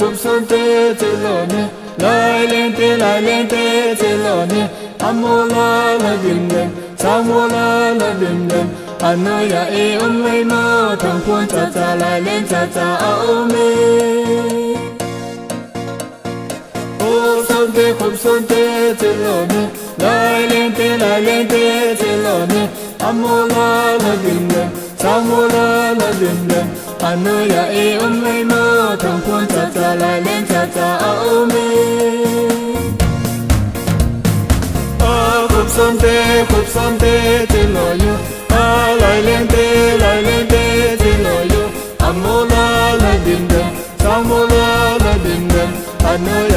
thum sun te te lo ne lai len te lai len te te lo ne amo la la dim dim samo la la dim dim ano ya à, e om le no thang puan cha cha lai len cha cha, a o me o sun te thum sun te te lo ne lai len te lai len te te lo ne amo la la dim dim samo la la dim dim ano ya e om le no cha lại lên cha cha a ôm khúc sơn tê, khúc sơn tê tê lo yo a lại lên tê, lại lên tê tê lo yo am la la dim đêm la la dim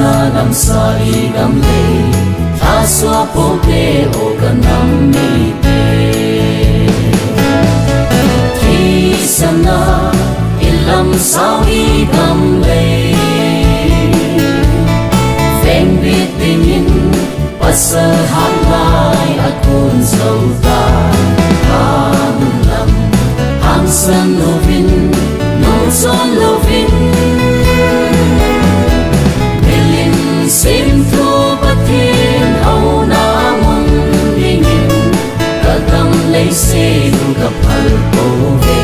na nam sa li dam le tha so po pote o đi gặp hờ cô về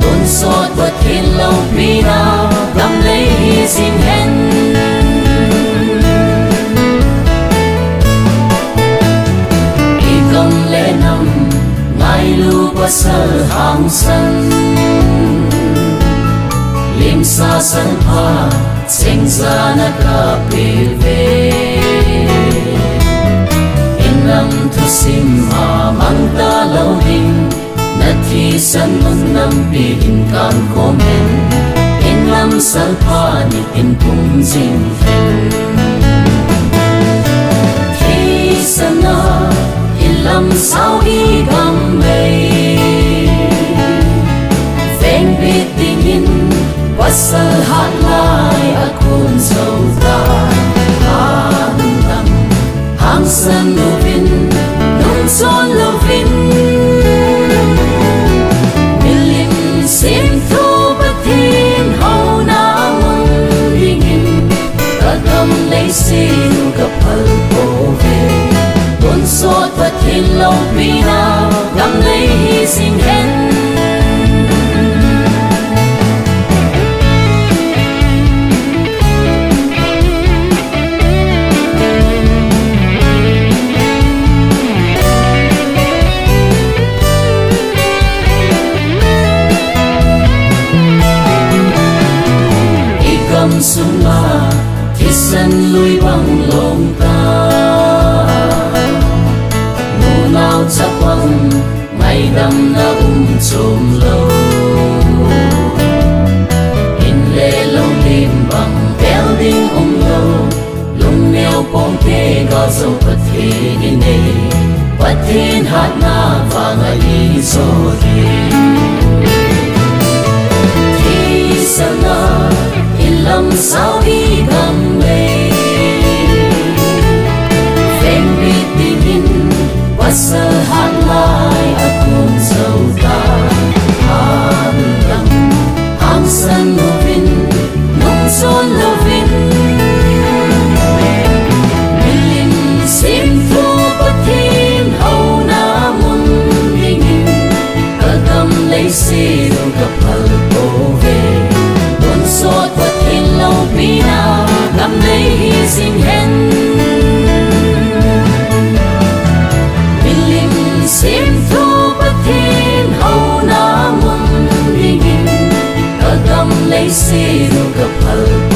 tôn xót vật thiên lâu vì nào đắm lấy xin hẹn đi cầm lễ năm ngài lưu qua sơ hàng sân lim xa sân hoa sinh ra nát cà về tusimha manta lauhin nathi sanmun nampi inkan komen inlam nam ni in pung jing fen khi sana ilam sao i gam mei veng bi tingin wasal hat lai akun sau ta. Hang san lupin so sun. see the kapal.